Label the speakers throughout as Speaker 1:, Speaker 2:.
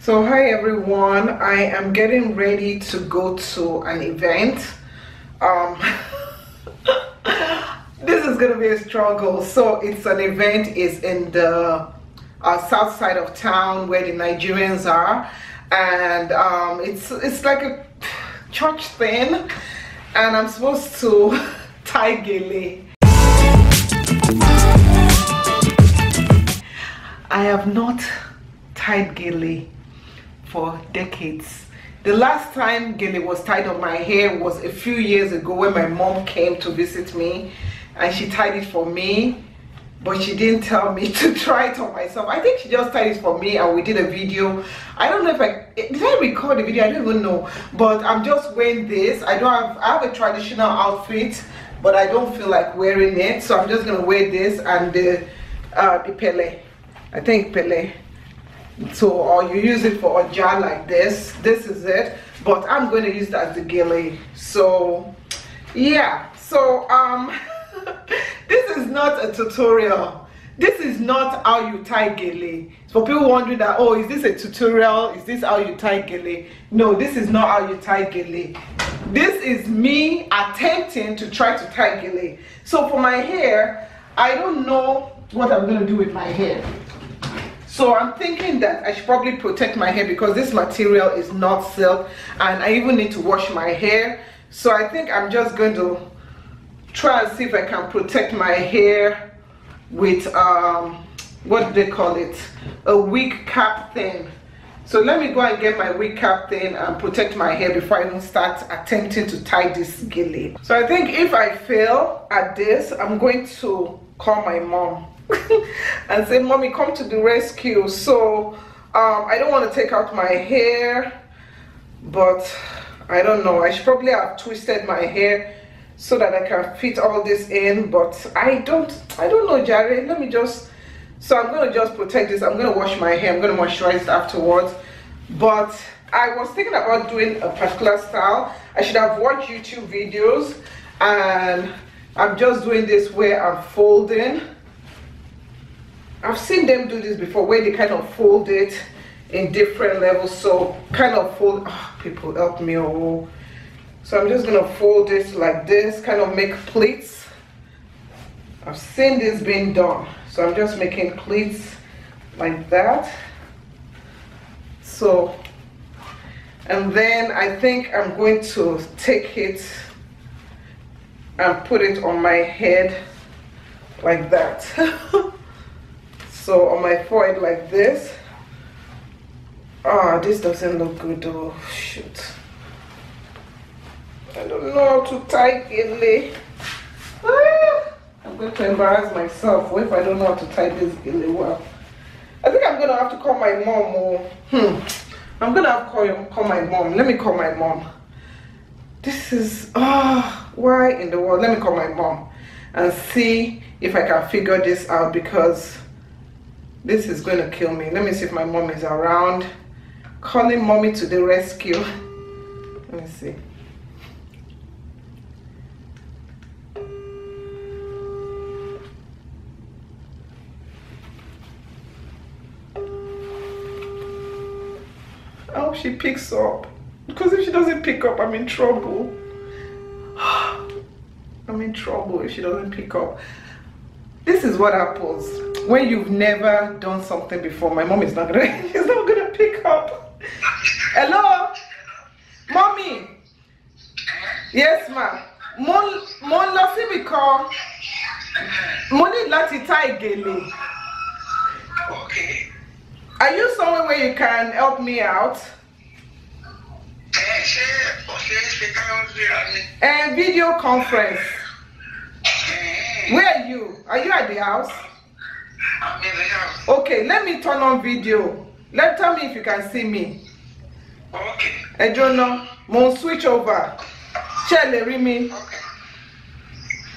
Speaker 1: So hi everyone, I am getting ready to go to an event. Um, this is gonna be a struggle. So it's an event is in the uh, south side of town where the Nigerians are, and um, it's it's like a church thing, and I'm supposed to tie gele. I have not tied gele for decades. The last time gele was tied on my hair was a few years ago when my mom came to visit me and she tied it for me but she didn't tell me to try it on myself. I think she just tied it for me and we did a video. I don't know if I, did I record the video? I don't even know. But I'm just wearing this. I don't have, I have a traditional outfit but I don't feel like wearing it. So I'm just gonna wear this and the, uh, the pele. I think pele so or you use it for a jar like this. This is it. But i'm going to use that as the gele. So yeah. So um this is not a tutorial. This is not how you tie gele. For people wondering that oh is this a tutorial? Is this how you tie gele? No this is not how you tie gele. This is me attempting to try to tie gele. So for my hair i don't know what i'm going to do with my hair so I'm thinking that I should probably protect my hair because this material is not silk and I even need to wash my hair. So I think I'm just going to try and see if I can protect my hair with, um, what do they call it? A wig cap thing. So let me go and get my wig cap thing and protect my hair before I even start attempting to tie this gele. So I think if I fail at this, I'm going to call my mom and say, Mommy, come to the rescue. So um, I don't want to take out my hair, but I don't know. I should probably have twisted my hair so that I can fit all this in, but I don't, I don't know, Jared. Let me just, so I'm going to just protect this. I'm going to wash my hair. I'm going to moisturize it afterwards. But I was thinking about doing a particular style. I should have watched YouTube videos and I'm just doing this where I'm folding I've seen them do this before where they kind of fold it in different levels. So kind of fold oh, people help me oh. So I'm just gonna fold it like this kind of make pleats. I've seen this being done. So I'm just making pleats like that. So and then I think I'm going to take it and put it on my head like that so on my forehead like this. Ah oh, this doesn't look good though shoot. I don't know how to tie gele ah, I'm going to embarrass myself. What if I don't know how to tie this gele well I think I'm gonna have to call my mom or hmm. I'm gonna have to call, call my mom. Let me call my mom. This is ah oh, why in the world? Let me call my mom and see if I can figure this out because this is going to kill me. Let me see if my mom is around. Calling mommy to the rescue. Let me see. Oh, she picks up. Because if she doesn't pick up, I'm in trouble. I'm in trouble if she doesn't pick up. This is what happens when you've never done something before, my mom is not gonna, she's not gonna pick up. Hello? Mommy? Yes, ma. Mo lọ síbi kan. Mo ní láti tie gèlè.
Speaker 2: Okay.
Speaker 1: Are you somewhere where you can help me out?
Speaker 2: Ẹ ṣe ọ̀sẹ̀ ṣe káwọn síra ni.
Speaker 1: And eh, video conference.
Speaker 2: Ẹ
Speaker 1: Where are you? Are you at the house?
Speaker 2: I'm in the house.
Speaker 1: Okay, let me turn on video. Let tell me if you can see me.
Speaker 2: Okay.
Speaker 1: Ẹ jóná, mo ń switch over. Ṣé ẹ lè rí mi?
Speaker 2: Okay.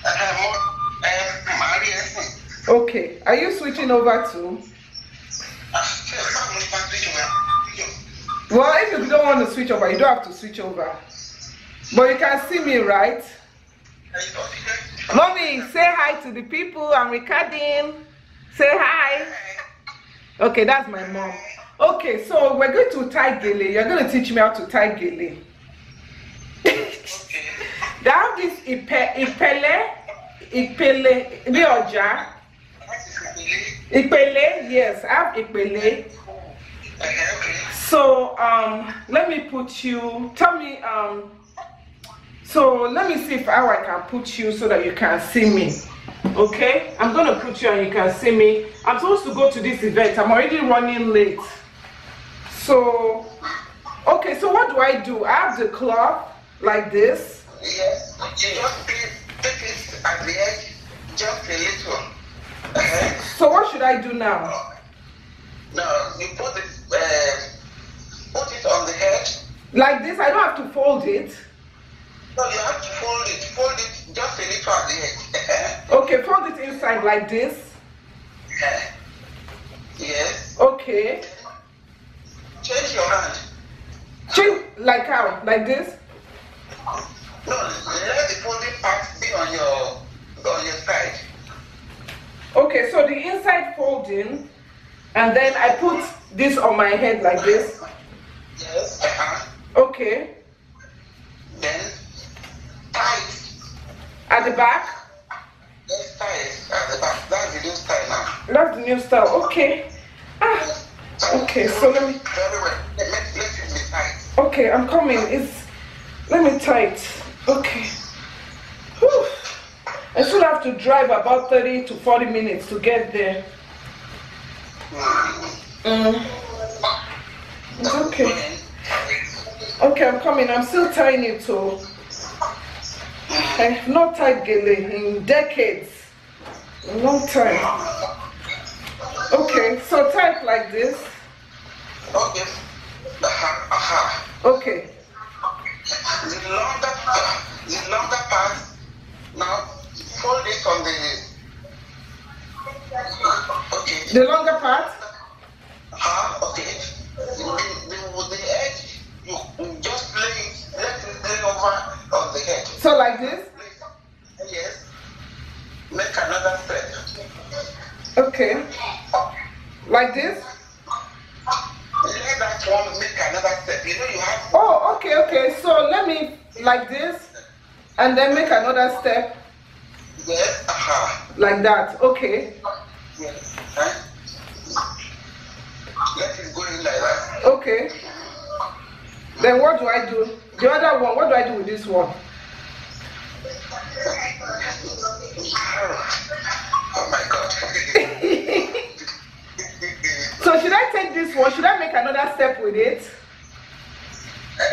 Speaker 2: Ẹ mo ẹ màá rí ẹ sìn.
Speaker 1: Okay, are you switching over too?
Speaker 2: Ah, ṣé ẹ bá mo bá díjọ wá?
Speaker 1: Well, if you don't want to switch over, you don't have to switch over. But you can see me, right?
Speaker 2: Ẹ yọ sí pé.
Speaker 1: Mommy, say hi to the people. I'm recording. Say hi. Okay, that's my mom. Okay, so we're going to tie gele. You're going to teach me how to tie gele. They have this ipe, ipele, ipele, ní ọjà.
Speaker 2: What is?
Speaker 1: Ipele, yes, I have ipele. So um, let me put you. Tell me um. So let me see if how I can put you so that you can see me. Okay, I'm gonna put you and you can see me. I'm supposed to go to this event. I'm already running late. So okay, so what do I do? I have the cloth like this.
Speaker 2: Yes. You just take, it at the edge, just a little. Uh-huh.
Speaker 1: So what should I do now?
Speaker 2: Now, you put it, uh, put it on the head.
Speaker 1: Like this? I don't have to fold it.
Speaker 2: No, you have to fold it. Fold it just a little at the edge.
Speaker 1: Okay, fold it inside like this.
Speaker 2: Yes.
Speaker 1: Okay.
Speaker 2: Change your hand.
Speaker 1: Change like how? Like this?
Speaker 2: No, let the folding part be on your on your side.
Speaker 1: Okay, so the inside folding, and then I put this on my head like this.
Speaker 2: Yes. Uh-huh.
Speaker 1: Okay, at the back.
Speaker 2: Let's tie it at the back. That's the new style now.
Speaker 1: That's the new style. Okay. Ah, Okay, so let me-
Speaker 2: tight.
Speaker 1: okay, I'm coming. It's let me tie it. Okay. Whew. I still have to drive about 30 to 40 minutes to get there. Mm. It's okay. Okay, I'm coming. I'm still tying it to. I have not tied gele in decades. Long time. Okay, so type like this.
Speaker 2: Okay. Aha.
Speaker 1: Okay.
Speaker 2: The longer, the longer part, now fold it on the. Okay.
Speaker 1: The longer part.
Speaker 2: Ah, okay. The, the, the edge, you you just lay it, let it lay over on the head.
Speaker 1: So like this.
Speaker 2: Yes. Make another step.
Speaker 1: Okay. Like this.
Speaker 2: Let that one make another step. You know you have
Speaker 1: Oh, okay, okay. So let me like this, and then make another step
Speaker 2: yes, aha.
Speaker 1: like that. Okay.
Speaker 2: Yes. Huh? Let it go in like that.
Speaker 1: Okay. Then what do I do? The other one. What do I do with this one?
Speaker 2: Oh my god.
Speaker 1: So should I take this one? Should I make another step with it?
Speaker 2: Uh,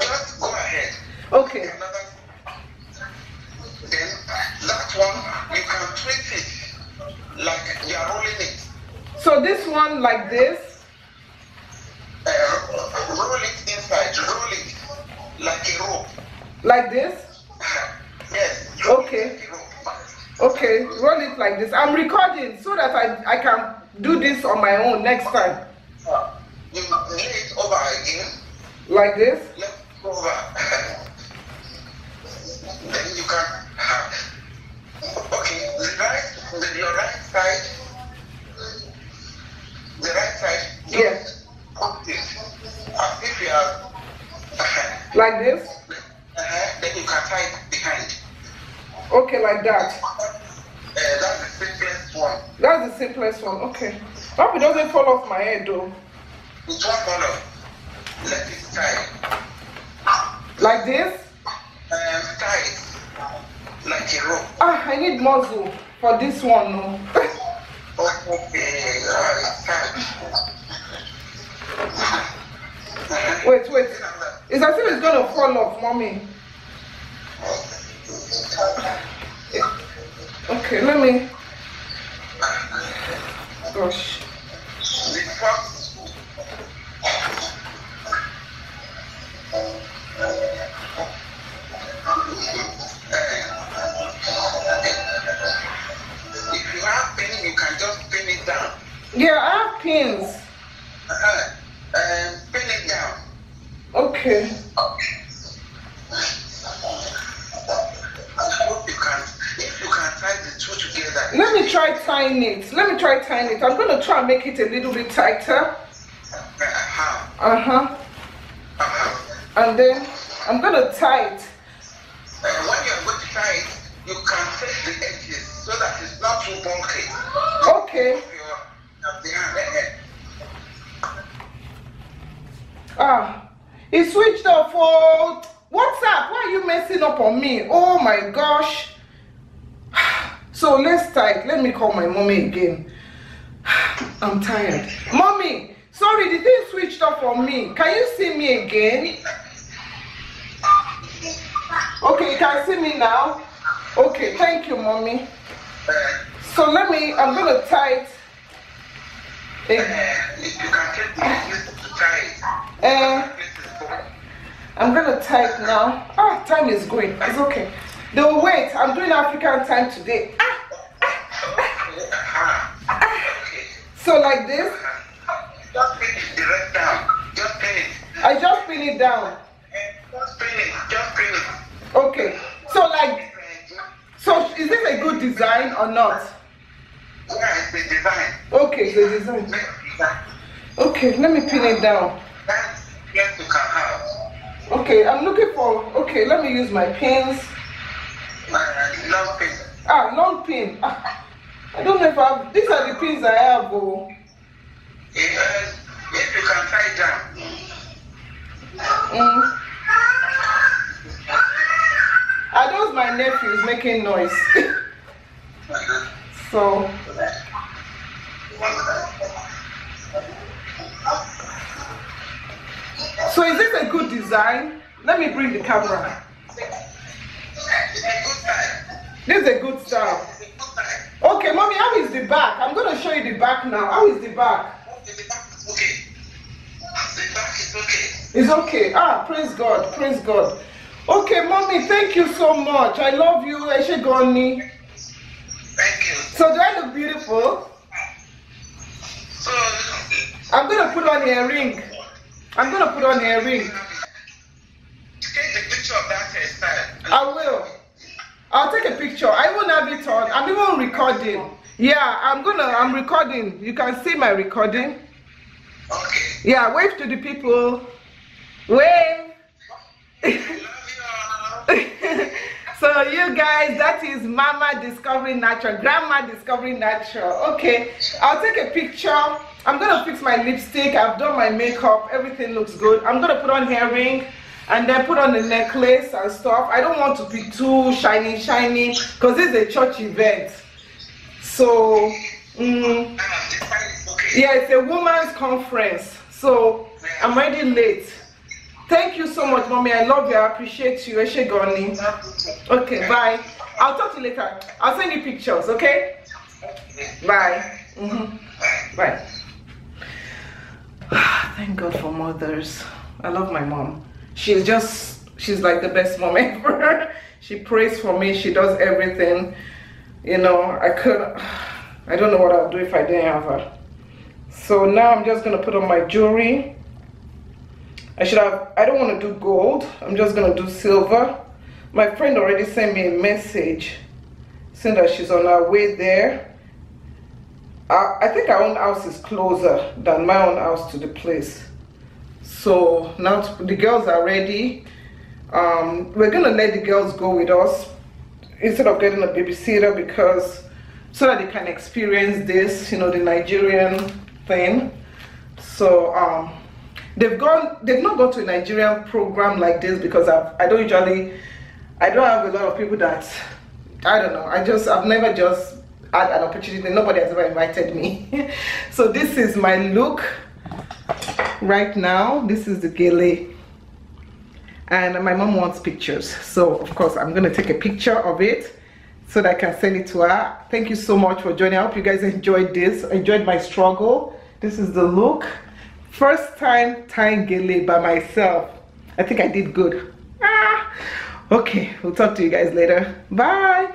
Speaker 2: just go ahead.
Speaker 1: Okay.
Speaker 2: Another. Then that one you can treat it like you are rolling it.
Speaker 1: So this one like this.
Speaker 2: Uh, roll it inside. Roll it like a rope.
Speaker 1: Like this.
Speaker 2: Yes. roll it
Speaker 1: Okay.
Speaker 2: like a rope.
Speaker 1: Okay. Roll it like this. I'm recording so that I I can do this on my own next time.
Speaker 2: You lay it over again.
Speaker 1: Like this.
Speaker 2: Over. then you can have. Okay, the right, the, your right side, the right side.
Speaker 1: Yes.
Speaker 2: Put it as if you are.
Speaker 1: Like this.
Speaker 2: Uh-huh, then you can tie it behind.
Speaker 1: Okay, like that.
Speaker 2: Uh, that's the simplest one.
Speaker 1: That's the simplest one. Okay. It doesn't fall off my head though.
Speaker 2: It won't fall off. Let it tie.
Speaker 1: Like this.
Speaker 2: Um, tie it like a rope.
Speaker 1: Ah, I need muzzle for this one. No.
Speaker 2: Okay. Uh-huh.
Speaker 1: wait, wait. It's as if it's gonna fall off, mommy. Okay, let me. Gosh.
Speaker 2: The
Speaker 1: I'm gonna try and make it a little bit tighter. Uh-huh. And then I'm gonna tie it.
Speaker 2: Uh, when you're going to tie it, you can face the edges so that it's not too bulky.
Speaker 1: Okay.
Speaker 2: Your, of the hand ahead.
Speaker 1: Ah, it switched off. Oh, what's up? Why are you messing up on me? Oh my gosh. So let's type. Let me call my mommy again. I'm tired. Mommy, sorry, the thing switched off on me. Can you see me again? Okay, you can see me now. Okay, thank you, mommy.
Speaker 2: Uh,
Speaker 1: So let me, I'm gonna type.
Speaker 2: uh, you you can take this to tie it. This
Speaker 1: I'm gonna type now. Ah, time is going. It's okay. They'll wait. I'm doing African time today. Ah,
Speaker 2: uh-huh. Okay.
Speaker 1: So like this.
Speaker 2: Just pin it direct down. Just pin it.
Speaker 1: I just pin it down.
Speaker 2: Just pin it. Just pin it.
Speaker 1: Okay. So like, so is this a good design or not?
Speaker 2: Yeah, it's the design.
Speaker 1: Okay, a design. Okay, let me pin it down.
Speaker 2: That's yes you can have.
Speaker 1: Okay, I'm looking for. Okay, let me use my pins.
Speaker 2: Uh, long pin.
Speaker 1: Ah, long pin. Ah, I don't know if I have. These are the pins I have. Oh.
Speaker 2: Yes, if you can tie it down.
Speaker 1: Mm. Are those my nephews making noise? so. So is this a good design? Let me bring the camera.
Speaker 2: It's a good time.
Speaker 1: This is a good style.
Speaker 2: It's a good time.
Speaker 1: Okay, mommy, how is the back? I'm gonna show you the back now. How is the back?
Speaker 2: Okay, the back is okay. The back is okay.
Speaker 1: It's okay. Ah, praise God, praise God. Okay, mommy, thank you so much. I love you, Eshegoni.
Speaker 2: Thank you.
Speaker 1: So do I look beautiful?
Speaker 2: So,
Speaker 1: I'm gonna put on a ring. I'm gonna put on a ring.
Speaker 2: take the picture of that hairstyle.
Speaker 1: I will. I'll take a picture. I won't have it on. I'm even recording. Yeah, I'm gonna. I'm recording. You can see my recording.
Speaker 2: Okay.
Speaker 1: Yeah, wave to the people. Wave.
Speaker 2: Love you.
Speaker 1: so you guys, that is Mama discovering natural, Grandma discovering natural. Okay, I'll take a picture. I'm gonna fix my lipstick. I've done my makeup. Everything looks good. I'm gonna put on hair ring and then put on the necklace and stuff. I don't want to be too shiny, shiny because this is a church event. So, mm,
Speaker 2: Ah,
Speaker 1: yeah, it's a woman's conference. So I'm already late. Thank you so much, mommy. I love you. I appreciate you. Okay, bye. I'll talk to you later. I'll send you pictures, okay? Bye. hmm Bye. Thank God for mothers. I love my mom. She's just, she's like the best mom ever. she prays for me. She does everything. You know, I could, I don't know what I'll do if I didn't have her. So now I'm just gonna put on my jewelry. I should have, I don't want to do gold. I'm just to do silver. My friend already sent me a message saying that she's on her way there. I, I think our own house is closer than my own house to the place. So now the girls are ready. Um, we're to let the girls go with us instead of getting a babysitter because so that they can experience this, you know, the Nigerian thing. So, um, they've gone they've not gone to a nigerian program like this because I've, i don't usually i don't have a lot of people that i don't know. I just i've never just had an opportunity. Nobody has ever invited me. So this is my look right now. This is the gele and my mom wants pictures so of course i'm to take a picture of it so that i can send it to her thank you so much for joining i hope you guys enjoyed this enjoyed my struggle this is the look First time tying gele by myself. I think I did good. Ah, okay, we'll talk to you guys later. Bye.